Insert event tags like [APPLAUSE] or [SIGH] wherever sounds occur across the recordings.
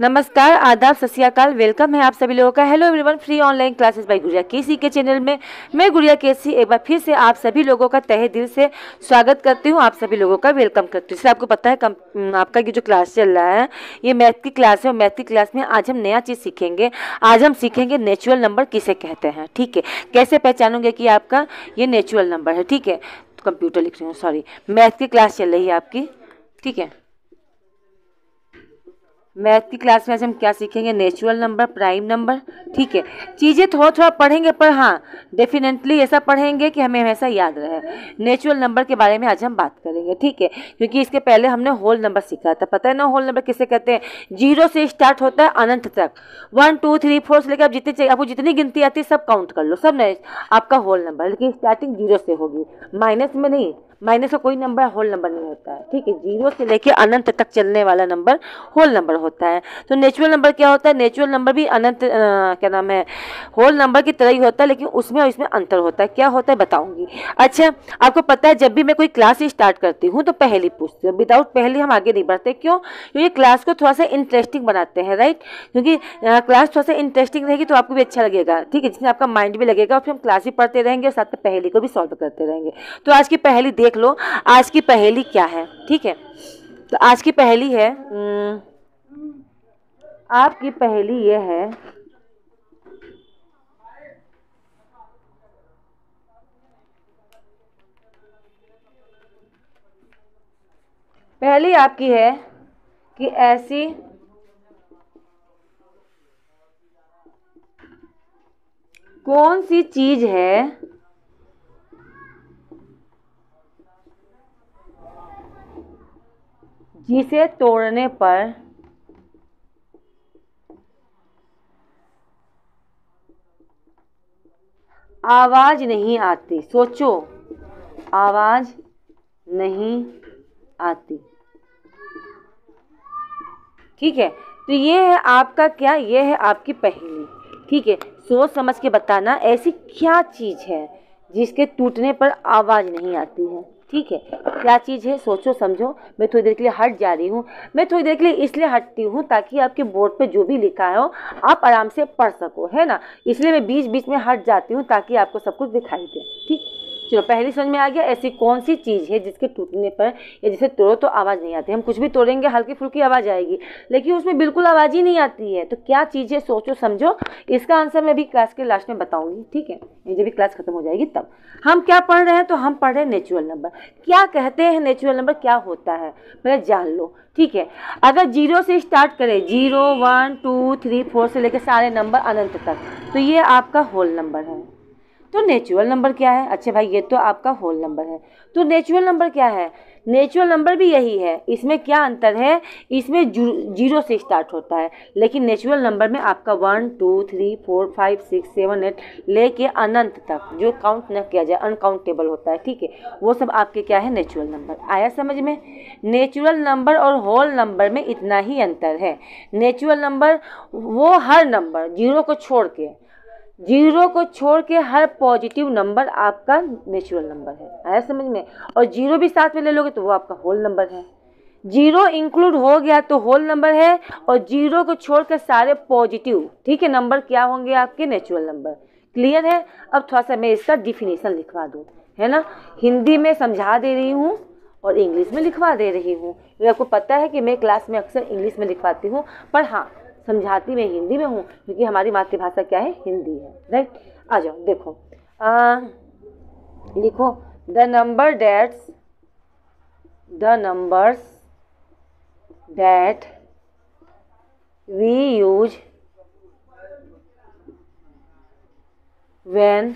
नमस्कार आदाब सत श्री अकाल वेलकम है आप सभी लोगों का। Hello everyone free online classes by Gudiya KC के चैनल में। मैं गुड़िया केसी एक बार फिर से आप सभी लोगों का तहे दिल से स्वागत करती हूँ आप सभी लोगों का वेलकम करती हूँ। आपको पता है कम, आपका ये जो क्लास चल रहा है ये मैथ की क्लास है और मैथ की क्लास में आज हम नया चीज़ सीखेंगे। आज हम सीखेंगे नेचुरल नंबर किसे कहते हैं ठीक है? कैसे पहचानोगे कि आपका ये नेचुरल नंबर है ठीक है? कंप्यूटर लिख रही हूँ सॉरी मैथ की क्लास चल रही है आपकी ठीक है? मैथ की क्लास में आज हम क्या सीखेंगे? नेचुरल नंबर, प्राइम नंबर, ठीक है? चीज़ें थोड़ा थोड़ा पढ़ेंगे, पर हाँ डेफिनेटली ऐसा पढ़ेंगे कि हमें हमेशा याद रहे। नेचुरल नंबर के बारे में आज हम बात करेंगे, ठीक है? क्योंकि इसके पहले हमने होल नंबर सीखा था। पता है ना होल नंबर किसे कहते हैं? ज़ीरो से स्टार्ट होता है, अनंत तक। वन टू थ्री फोर से लेकर आप जितनी चाहिए, आपको जितनी गिनती आती है, सब काउंट कर लो, सब नहीं, आपका होल नंबर लेकिन स्टार्टिंग ज़ीरो से होगी। माइनस में नहीं माइनस का कोई नंबर होल नंबर नहीं होता है, ठीक है? ज़ीरो से लेके अनंत तक चलने वाला नंबर होल नंबर होता है। तो नेचुरल नंबर क्या होता है? नेचुरल नंबर भी अनंत क्या नाम है होल नंबर की तरह ही होता है, लेकिन उसमें और इसमें अंतर होता है। क्या होता है? बताऊँगी। अच्छा आपको पता है, जब भी मैं कोई क्लास स्टार्ट करती हूँ तो पहली पूछती हूँ। विदाउट पहली हम आगे नहीं बढ़ते। क्यों? क्योंकि क्लास को थोड़ा सा इंटरेस्टिंग बनाते हैं राइट क्योंकि क्लास थोड़ा सा इंटरेस्टिंग रहेगी तो आपको भी अच्छा लगेगा। ठीक है, जिसमें आपका माइंड भी लगेगा, और फिर हम क्लास भी पढ़ते रहेंगे, और साथ में पहली को भी सॉल्व करते रहेंगे। तो आज की पहली देख लो। आज की पहली क्या है? ठीक है? तो आज की पहली है आपकी पहेली यह है। पहली आपकी है कि ऐसी कौन सी चीज़ है जिसे तोड़ने पर आवाज़ नहीं आती। सोचो, आवाज़ नहीं आती। ठीक है तो ये है आपका क्या, ये है आपकी पहेली। ठीक है, सोच समझ के बताना ऐसी क्या चीज़ है जिसके टूटने पर आवाज़ नहीं आती है? ठीक है, क्या चीज़ है, सोचो, समझो। मैं थोड़ी देर के लिए हट जा रही हूँ। मैं थोड़ी देर के लिए इसलिए हटती हूँ ताकि आपके बोर्ड पे जो भी लिखा है आप आराम से पढ़ सको, है ना? इसलिए मैं बीच बीच में हट जाती हूँ ताकि आपको सब कुछ दिखाई दे, ठीक? चलो, पहली समझ में आ गया, ऐसी कौन सी चीज़ है जिसके टूटने पर या जिसे तोड़ो तो आवाज़ नहीं आती। हम कुछ भी तोड़ेंगे, हल्की फुल्की आवाज़ आएगी, लेकिन उसमें बिल्कुल आवाज़ ही नहीं आती है। तो क्या चीज़ है, सोचो, समझो। इसका आंसर मैं भी क्लास के लास्ट में बताऊँगी, ठीक है? जब भी क्लास खत्म हो जाएगी तब। हम क्या पढ़ रहे हैं? तो हम पढ़ रहे हैं नेचुरल नंबर क्या कहते हैं नेचुरल नंबर क्या होता है? पहले जान लो, ठीक है? अगर ज़ीरो से स्टार्ट करें zero one two three four से लेकर सारे नंबर अनंत तक तो ये आपका होल नंबर है। तो नेचुरल नंबर क्या है? अच्छा भाई, ये तो आपका होल नंबर है। तो नेचुरल नंबर क्या है? नेचुरल नंबर भी यही है। इसमें क्या अंतर है? इसमें ज़ीरो से स्टार्ट होता है। लेकिन नेचुरल नंबर में आपका one two three four five six seven eight लेके अनंत तक, जो काउंट न किया जाए अनकाउंटेबल होता है, ठीक है? वो सब आपके क्या है? नेचुरल नंबर आया समझ में? नेचुरल नंबर और होल नंबर में इतना ही अंतर है। नेचुरल नंबर वो हर नंबर ज़ीरो को छोड़ के ज़ीरो को छोड़ के हर पॉजिटिव नंबर आपका नेचुरल नंबर है। आया समझ में? और ज़ीरो भी साथ में ले लोगे तो वो आपका होल नंबर है। ज़ीरो इंक्लूड हो गया तो होल नंबर है और ज़ीरो को छोड़ कर सारे पॉजिटिव, ठीक है, नंबर क्या होंगे आपके? Natural number. क्लियर है? अब थोड़ा सा मैं इसका डिफिनेशन लिखवा दूँ, है ना? हिंदी में समझा दे रही हूँ और इंग्लिश में लिखवा दे रही हूँ। आपको पता है कि मैं क्लास में अक्सर इंग्लिश में लिखवाती हूँ, पर हाँ समझाती मैं हिंदी में हूँ क्योंकि हमारी मातृभाषा क्या है? हिंदी है राइट आ जाओ देखो। आ, लिखो। The number that's the numbers that we use when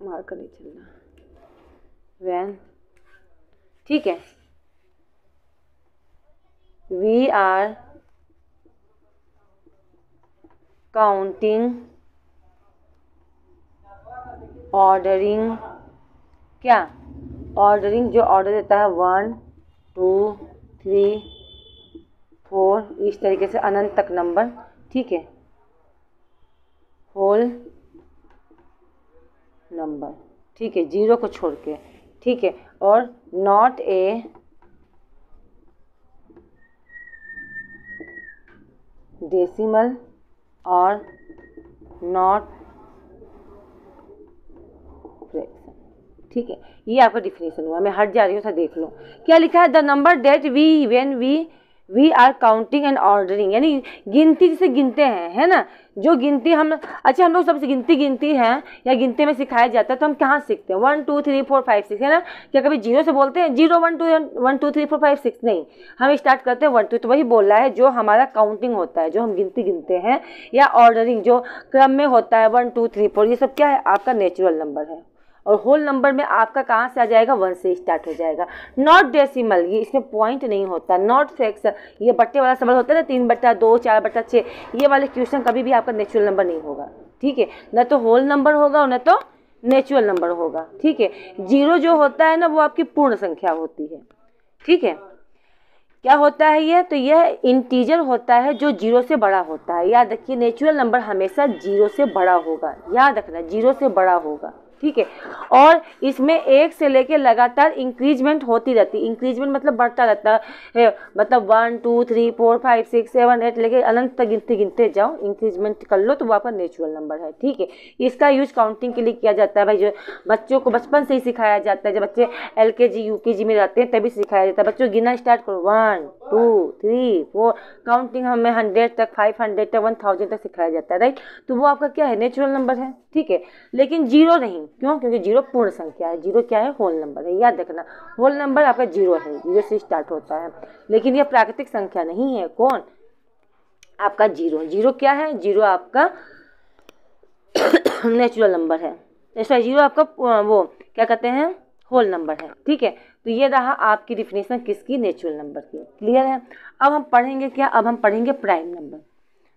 marker नहीं चलना। When ठीक है। वी आर काउंटिंग ऑर्डरिंग क्या? ऑर्डरिंग जो ऑर्डर देता है वन टू थ्री फोर इस तरीके से अनंत तक नंबर ठीक है? होल नंबर ठीक है? ज़ीरो को छोड़ के, ठीक है? और नॉट ए डेसिमल और नॉट फ्रैक्शन ठीक है, ये आपका डिफिनेशन हुआ, मैं हट जा रही हूँ सर देख लो। क्या लिखा है? The number that we when we we are counting and ordering यानी गिनती जिसे गिनते हैं, है ना? जो गिनती हम अच्छा हम लोग सबसे गिनती गिनती है, या गिनती में सिखाया जाता है तो हम कहाँ सीखते हैं? One two three four five six है ना? क्या कभी ज़ीरो से बोलते हैं? Zero one two one two three four five six नहीं। हम स्टार्ट करते हैं वन टू तो वही बोल रहा है जो हमारा काउंटिंग होता है, जो हम गिनती गिनते हैं, या ऑर्डरिंग जो क्रम में होता है वन टू थ्री फोर ये सब क्या है? आपका नेचुरल नंबर है। और होल नंबर में आपका कहाँ से आ जाएगा? वन से स्टार्ट हो जाएगा। नॉट डेसिमल ये इसमें पॉइंट नहीं होता। नॉट फ्रैक्शन ये बट्टे वाला सवाल होता है ना, तीन बट्टा, दो, चार बट्टा छः ये वाले क्वेश्चन कभी भी आपका नेचुरल नंबर नहीं होगा। ठीक है? न तो होल नंबर होगा और न तो नेचुरल नंबर होगा। ठीक है? ज़ीरो जो होता है ना, वो आपकी पूर्ण संख्या होती है। ठीक है? क्या होता है ये? तो यह इंटीजर होता है जो ज़ीरो से बड़ा होता है। याद रखिए नेचुरल नंबर हमेशा ज़ीरो से बड़ा होगा। याद रखना ज़ीरो से बड़ा होगा। ठीक है। और इसमें एक से लेके लगातार इंक्रीजमेंट होती रहती। इंक्रीजमेंट मतलब बढ़ता रहता है। मतलब one two three four five six seven eight लेके अनंत तक गिनते गिनते जाओ। इंक्रीजमेंट कर लो तो वो आपका नेचुरल नंबर है। ठीक है। इसका यूज़ काउंटिंग के लिए किया जाता है भाई। जो बच्चों को बचपन से ही सिखाया जाता है। जब बच्चे एल के जी यू के जी में रहते हैं, तभी सिखाया जाता है। बच्चों गिना स्टार्ट करो। One two three four counting हमें हंड्रेड तक फाइव हंड्रेड तक वन थाउज़ेंड तक सिखाया जाता है। राइट तो वो आपका क्या है? नेचुरल नंबर है। ठीक है। लेकिन ज़ीरो नहीं। क्यों? क्योंकि ज़ीरो पूर्ण संख्या है। ज़ीरो क्या है? होल नंबर है। याद रखना होल नंबर आपका ज़ीरो है। ज़ीरो से स्टार्ट होता है। लेकिन यह प्राकृतिक संख्या नहीं है। कौन? आपका ज़ीरो। ज़ीरो क्या है? ज़ीरो आपका [COUGHS] नेचुरल नंबर है। ऐसा ज़ीरो आपका वो, क्या कहते हैं? होल नंबर है। ठीक है? तो ये रहा आपकी डिफिनेशन किसकी? नेचुरल नंबर की। क्लियर है? अब हम पढ़ेंगे क्या? अब हम पढ़ेंगे प्राइम नंबर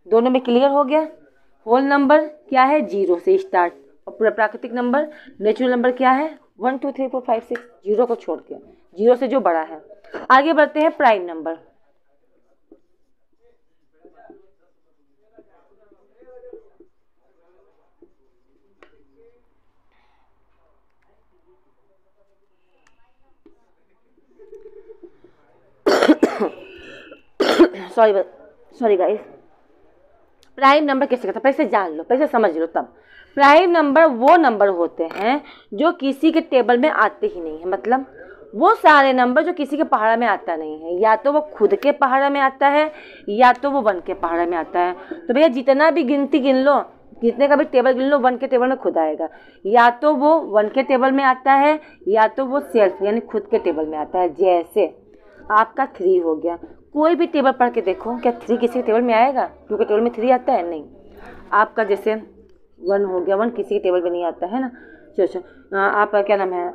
दोनों में क्लियर हो गया? होल नंबर क्या है? ज़ीरो से स्टार्ट और पूरा प्राकृतिक नंबर नेचुरल नंबर क्या है? One two three four five six zero को छोड़ के ज़ीरो से जो बड़ा है। आगे बढ़ते हैं prime number sorry sorry guys prime number कैसे कहता पहले जान लो, पहले समझ लो तब। प्राइम नंबर वो नंबर होते हैं जो किसी के टेबल में आते ही नहीं है मतलब? वो सारे नंबर जो किसी के पहाड़ा में आता नहीं है। या तो वो खुद के पहाड़ा में आता है, या तो वो वन के पहाड़ा में आता है। तो भैया, जितना भी गिनती गिन लो, जितने का भी टेबल गिन लो, वन के टेबल में खुद आएगा। या तो वो वन के टेबल में आता है, या तो वो सेल्फ यानी खुद के टेबल में आता है, जैसे। आपका थ्री हो गया। कोई भी टेबल पढ़ के देखो, क्या थ्री किसी के टेबल में आएगा? टू के टेबल में थ्री आता है? नहीं। आपका जैसे वन हो गया वन किसी के टेबल में नहीं आता, है ना? चलो चलो आपका क्या नाम है?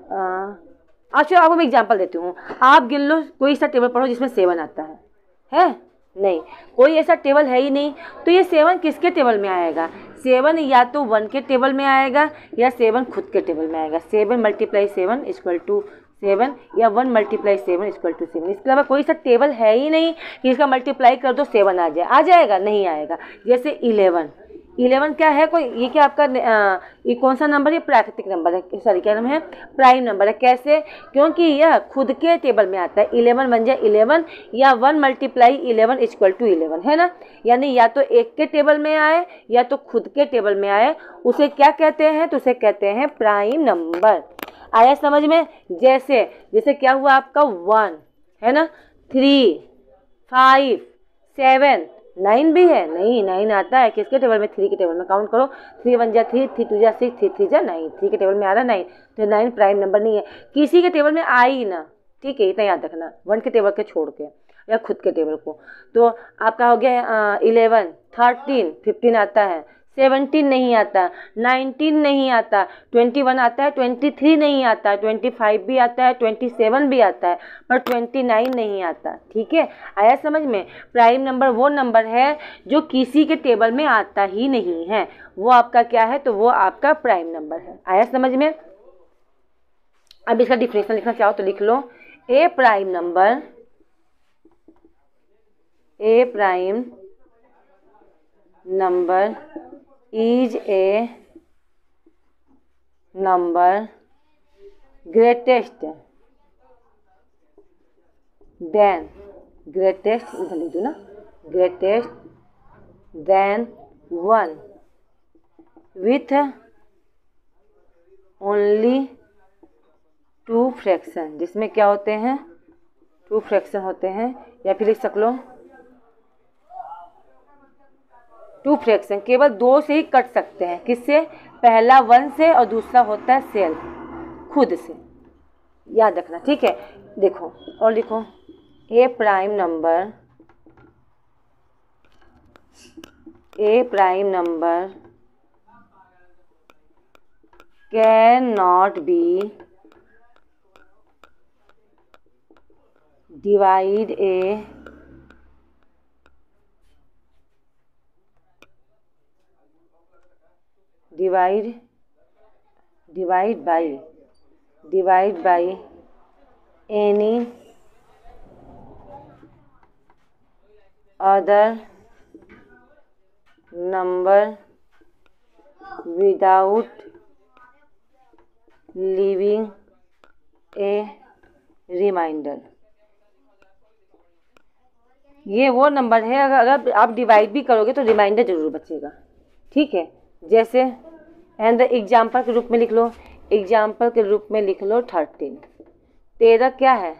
अच्छा आपको मैं एग्जांपल देती हूँ। आप गिन लो, कोई सा टेबल पढ़ो जिसमें सेवन आता है। है? नहीं। कोई ऐसा टेबल है ही नहीं। तो ये सेवन किसके टेबल में आएगा? सेवन या तो वन के टेबल में आएगा या सेवन खुद के टेबल में आएगा। Seven multiply seven equal to seven या one multiply seven equal to seven. इसके अलावा कोई सा टेबल है ही नहीं कि इसका मल्टीप्लाई कर दो सेवन आ जाए। आ जाएगा? नहीं आएगा। जैसे इलेवन। इलेवन क्या है? कोई ये क्या आपका आ, ये कौन सा नंबर है? प्राकृतिक नंबर है। सॉरी क्या नाम है? प्राइम नंबर है। कैसे? क्योंकि यह खुद के टेबल में आता है। इलेवन बन जाए इलेवन या one multiply eleven equal to eleven है ना? यानी या तो एक के टेबल में आए या तो खुद के टेबल में आए। उसे क्या कहते हैं? तो उसे कहते हैं प्राइम नंबर। आया समझ में? जैसे जैसे क्या हुआ आपका? वन है ना? थ्री फाइव सेवन नाइन भी है? नहीं नाइन आता है. किसके टेबल में? थ्री के टेबल में. काउंट करो. थ्री वन जा थ्री थ्री टू जा सिक्स थ्री थ्री जा नाइन थ्री के टेबल में आ रहा नाइन तो नाइन प्राइम नंबर नहीं है. किसी के टेबल में आई ना, ठीक है, इतना याद रखना. वन के टेबल के छोड़ के या खुद के टेबल को. तो आपका हो गया इलेवन थर्टीन फिफ्टीन आता है. सेवनटीन नहीं आता, नाइनटीन नहीं आता, ट्वेंटी वन आता है, ट्वेंटी थ्री नहीं आता, ट्वेंटी फाइव भी आता है, ट्वेंटी सेवन भी आता है, पर ट्वेंटी नाइन नहीं आता, ठीक है? आया समझ में? प्राइम नंबर वो नंबर है जो किसी के टेबल में आता ही नहीं है। वो आपका क्या है? तो वो आपका प्राइम नंबर है। आया समझ में? अब इसका डिफिनेशन लिखना चाहो तो लिख लो। A prime number a prime number is a number greatest. Than greatest, इधर लिख दो ना greatest than one with only two fraction जिसमें क्या होते हैं? टू फ्रैक्शन होते हैं, या फिर लिख सक लो टू फ्रैक्शन केवल दो से ही कट सकते हैं। किससे? पहला वन से और दूसरा होता है सेल्फ खुद से। याद रखना, ठीक है? देखो, और लिखो। A prime number a prime number can not be divide a divide divide by divide by any other number without leaving a remainder ये वो नंबर है, अगर अगर आप डिवाइड भी करोगे तो रिमाइंडर ज़रूर बचेगा। ठीक है? जैसे एंड एग्ज़ाम्पल के रूप में लिख लो। एग्ज़ाम्पल के रूप में लिख लो थर्टीन तेरह क्या है?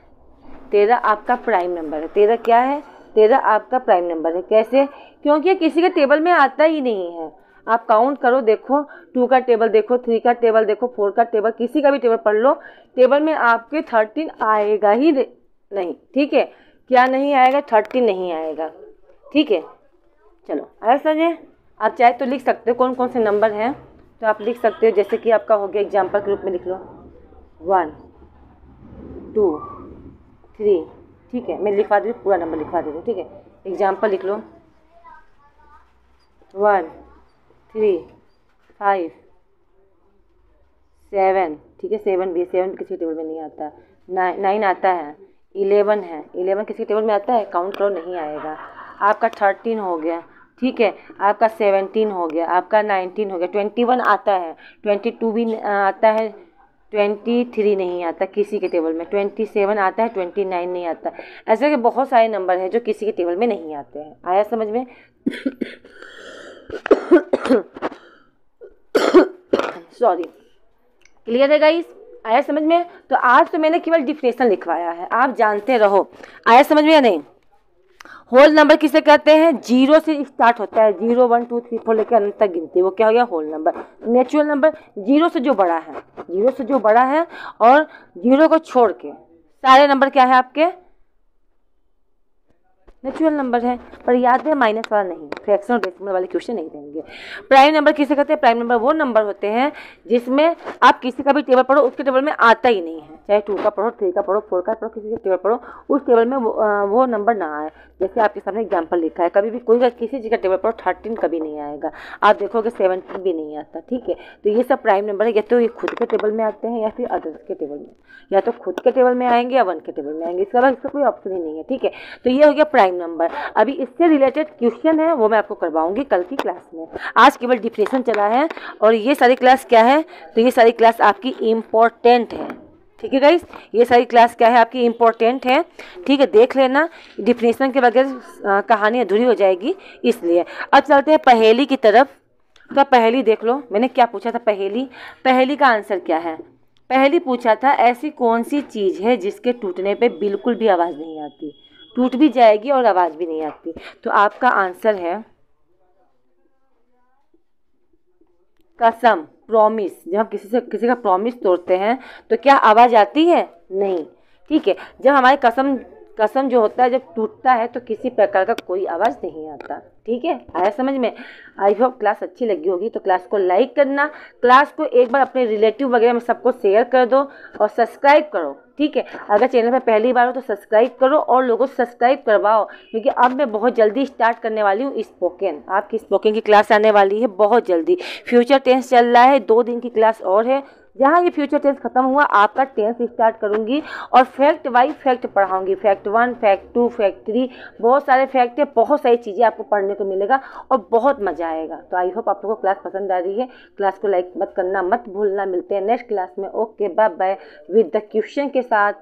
तेरह आपका प्राइम नंबर है। तेरह क्या है? तेरह आपका प्राइम नंबर है। कैसे? क्योंकि किसी के टेबल में आता ही नहीं है। आप काउंट करो, देखो। टू का टेबल देखो थ्री का टेबल देखो फोर का टेबल किसी का भी टेबल पढ़ लो। टेबल में आपके थर्टीन आएगा ही नहीं, ठीक है? क्या नहीं आएगा? थर्टीन नहीं आएगा। ठीक है? चलो, आया समझे आप चाहे तो लिख सकते हो कौन कौन से नंबर हैं? तो आप लिख सकते हो, जैसे कि आपका हो गया एग्ज़ाम्पल के रूप में लिख लो। वन टू थ्री ठीक है, मैं लिखवा दे रही पूरा नंबर लिखवा दे रही हूँ, ठीक है। एग्ज़ाम्पल लिख लो। वन थ्री फाइव सेवन ठीक है सेवन भी सेवन किसी टेबल में नहीं आता। नाइन नाइन आता है। इलेवन है। इलेवन किसी टेबल में आता है? काउंट करो, नहीं आएगा। आपका थर्टीन हो गया। ठीक है, आपका सेवनटीन हो गया, आपका नाइनटीन हो गया ट्वेंटी वन आता है ट्वेंटी टू भी आता है ट्वेंटी थ्री नहीं आता किसी के टेबल में ट्वेंटी सेवन आता है ट्वेंटी नाइन नहीं आता, ऐसे के बहुत सारे नंबर हैं जो किसी के टेबल में नहीं आते हैं, आया समझ में? सॉरी क्लियर है गाइस आया समझ में? तो आज तो मैंने केवल डिफिनेशन लिखवाया है, आप जानते रहो, आया समझ में या नहीं? होल नंबर किसे कहते हैं? ज़ीरो से स्टार्ट होता है। Zero, one, two, three, four लेकर अंत तक गिनती। है वो क्या हो गया? Whole number. Natural number, zero से जो बड़ा है। ज़ीरो से जो बड़ा है और ज़ीरो को छोड़ के। सारे नंबर क्या है आपके? नेचुरल नंबर है पर याद है माइनस वाला नहीं फ्रैक्शन और डेसिमल वाले क्वेश्चन नहीं देंगे। प्राइम नंबर किसे कहते हैं? प्राइम नंबर वो नंबर होते हैं जिसमें आप किसी का भी टेबल पढ़ो उसके टेबल में आता ही नहीं है। चाहे टू का पढ़ो थ्री का पढ़ो फोर का पढ़ो किसी का टेबल पढ़ो उस टेबल में वो, वो नंबर ना आए। जैसे आपके सामने एग्ज़ाम्पल लिखा है कभी भी कोई किसी चीज़ का टेबल पढ़ो थर्टीन कभी नहीं आएगा। आप देखोगे सेवनटीन भी नहीं आता ठीक है? तो ये सब प्राइम नंबर है या तो ये खुद के टेबल में आते हैं या फिर अदर्स के टेबल में। या तो खुद के टेबल में आएँगे या वन के टेबल में आएँगे। इसके अलावा इसका कोई ऑप्शन ही नहीं है ठीक है? तो ये हो गया प्राइम नंबर अभी इससे रिलेटेड क्वेश्चन है, वो मैं आपको करवाऊँगी कल की क्लास में। आज केवल डिफिनेशन चला है और ये सारी क्लास क्या है? तो ये सारी क्लास आपकी इम्पोर्टेंट है। ठीक है गाइस ये सारी क्लास क्या है? आपकी इम्पोर्टेंट है। ठीक है, देख लेना। डिफिनेशन के बगैर कहानी अधूरी हो जाएगी, इसलिए। अब चलते हैं पहेली की तरफ़। तो पहली देख लो। मैंने क्या पूछा था पहेली? पहेली का आंसर क्या है? पहली पूछा था, ऐसी कौन सी चीज़ है जिसके टूटने पे बिल्कुल भी आवाज़ नहीं आती? टूट भी जाएगी और आवाज़ भी नहीं आती। तो आपका आंसर है कसम प्रॉमिस जब हम किसी से, किसी का प्रॉमिस तोड़ते हैं तो क्या आवाज़ आती है? नहीं। ठीक है, जब हमारी कसम कसम जो होता है, जब टूटता है तो किसी प्रकार का कोई आवाज़ नहीं आता। ठीक है? आया समझ में? आई होप क्लास अच्छी लगी होगी तो क्लास को लाइक करना। क्लास को एक बार अपने रिलेटिव वगैरह में सबको शेयर कर दो और सब्सक्राइब करो। ठीक है? अगर चैनल पर पहली बार हो तो सब्सक्राइब करो और लोगों से सब्सक्राइब करवाओ, क्योंकि अब मैं बहुत जल्दी स्टार्ट करने वाली हूँ स्पोकन आपकी स्पोकन की क्लास आने वाली है बहुत जल्दी। फ्यूचर टेंस चल रहा है, दो दिन की क्लास और है। जहाँ ये फ्यूचर टेंस खत्म हुआ, आपका टेंस स्टार्ट करूँगी और fact wise fact पढ़ाऊँगी। Fact one fact two fact three बहुत सारे फैक्ट है, बहुत सारी चीज़ें आपको पढ़ने को मिलेगा और बहुत मज़ा आएगा। तो आई होप आप लोगों को क्लास पसंद आ रही है। क्लास को लाइक मत करना, मत भूलना, मिलते हैं नेक्स्ट क्लास में। Okay bye bye with the question के साथ।